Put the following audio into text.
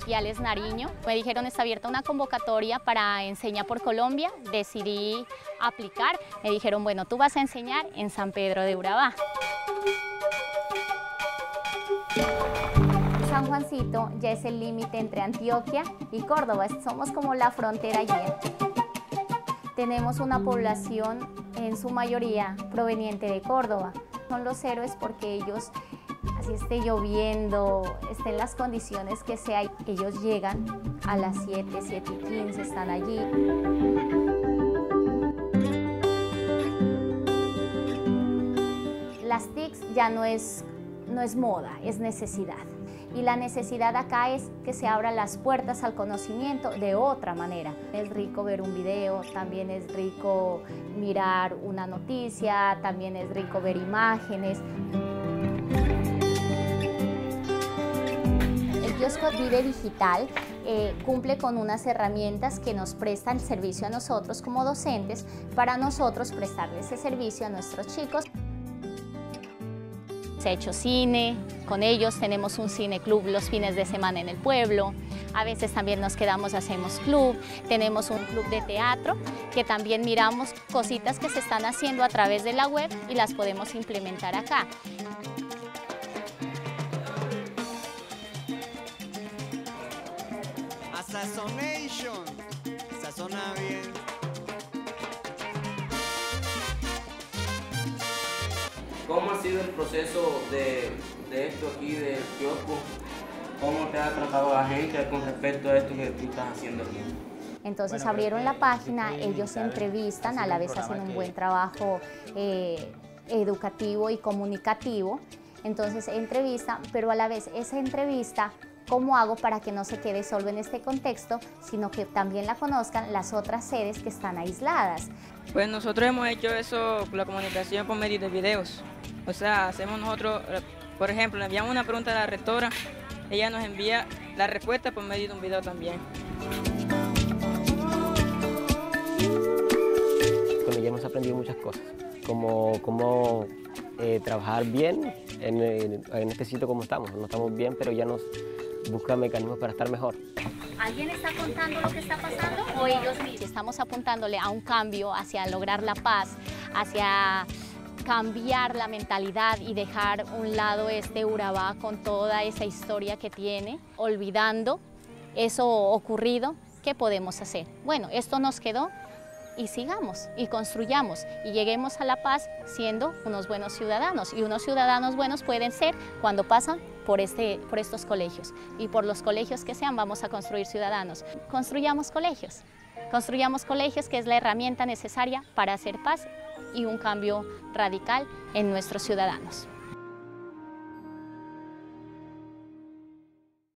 Comerciales Nariño. Me dijeron está abierta una convocatoria para Enseña por Colombia. Decidí aplicar. Me dijeron, bueno, tú vas a enseñar en San Pedro de Urabá. San Juancito ya es el límite entre Antioquia y Córdoba. Somos como la frontera allí. Tenemos una población en su mayoría proveniente de Córdoba. Son los héroes porque ellos esté lloviendo, estén las condiciones que sea, ellos llegan a las 7, 7 y 15, están allí. Las TICs ya no es, no es moda, es necesidad. Y la necesidad acá es que se abran las puertas al conocimiento de otra manera. Es rico ver un video, también es rico mirar una noticia, también es rico ver imágenes. Kiosco Vive Digital eh, cumple con unas herramientas que nos prestan servicio a nosotros como docentes para nosotros prestarle ese servicio a nuestros chicos. Se ha hecho cine, con ellos tenemos un cine club los fines de semana en el pueblo, a veces también nos quedamos, hacemos club, tenemos un club de teatro que también miramos cositas que se están haciendo a través de la web y las podemos implementar acá. Sazonation. Sazona bien. ¿Cómo ha sido el proceso de, de esto aquí del kiosco? ¿Cómo te ha tratado la gente con respecto a esto que tú estás haciendo aquí? Entonces abrieron la página, ellos se entrevistan, a la vez hacen un buen trabajo eh, educativo y comunicativo. Entonces entrevistan, pero a la vez esa entrevista ¿Cómo hago para que no se quede solo en este contexto, sino que también la conozcan las otras sedes que están aisladas? Pues nosotros hemos hecho eso, la comunicación por medio de videos. O sea, hacemos nosotros, por ejemplo, le enviamos una pregunta a la rectora, ella nos envía la respuesta por medio de un video también. Con ella hemos aprendido muchas cosas, como cómo eh, trabajar bien en, en este sitio como estamos. No estamos bien, pero ya nos busca mecanismos para estar mejor. ¿Alguien está contando lo que está pasando o ellos mismos? Estamos apuntándole a un cambio hacia lograr la paz, hacia cambiar la mentalidad y dejar un lado este Urabá con toda esa historia que tiene, olvidando eso ocurrido, ¿qué podemos hacer? Bueno, esto nos quedó y sigamos y construyamos y lleguemos a la paz siendo unos buenos ciudadanos. Y unos ciudadanos buenos pueden ser cuando pasan por, este, por estos colegios. Y por los colegios que sean vamos a construir ciudadanos. Construyamos colegios. Construyamos colegios que es la herramienta necesaria para hacer paz y un cambio radical en nuestros ciudadanos.